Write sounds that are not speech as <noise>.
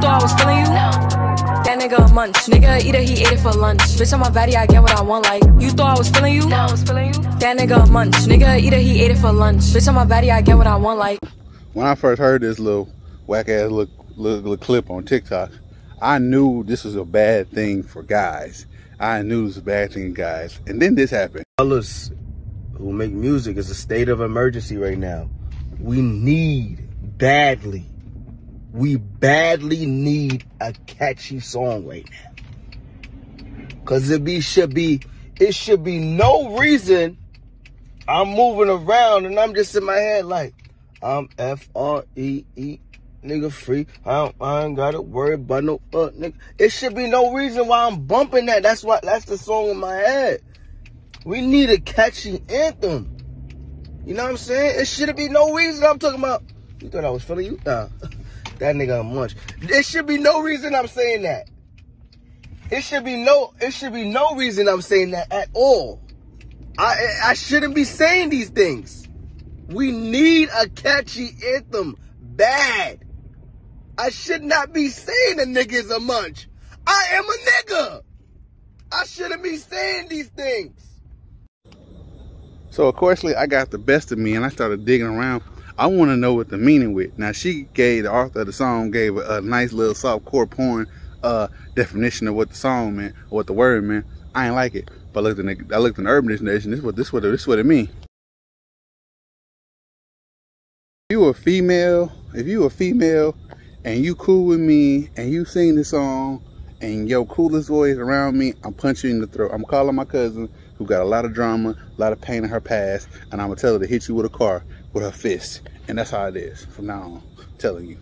thought I was feeling you? That nigga munch. Nigga eat it, he ate it for lunch. Bitch, on my body, I get what I want. Like, you thought I was feeling you? I was feeling you. That nigga munch. Nigga eat it, he ate it for lunch. Bitch, on my body, I get what I want. Like, when I first heard this little whack ass little, little, little clip on TikTok, I knew this was a bad thing for guys. I knew this was a bad thing, guys. And then this happened. Fellas who make music is a state of emergency right now. We need badly, we badly need a catchy song right now. Cause it be should be it should be no reason I'm moving around and I'm just in my head like I'm F R E E nigga free. I don't, I ain't gotta worry about no nigga. It should be no reason why I'm bumping that. That's why that's the song in my head. We need a catchy anthem. You know what I'm saying? It should be no reason I'm talking about. You thought I was feeling you? Nah. <laughs> that nigga a munch. There should be no reason I'm saying that. It should be no it should be no reason I'm saying that at all. I I shouldn't be saying these things. We need a catchy anthem bad. I should not be saying a nigga is a munch. I am a nigga. I shouldn't be saying these things. So of course, I got the best of me and I started digging around. I want to know what the meaning with. Now she gave the author of the song gave a, a nice little soft core porn uh, definition of what the song meant, or what the word meant. I ain't like it, but I looked in the, I looked in the Urban Dictionary. This is what this what this what it mean. If you a female, if you a female, and you cool with me, and you sing the song, and your coolest voice around me, I'm punching in the throat. I'm calling my cousin who got a lot of drama, a lot of pain in her past, and I'm gonna tell her to hit you with a car with her fist. And that's how it is from now on, I'm telling you.